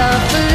suffer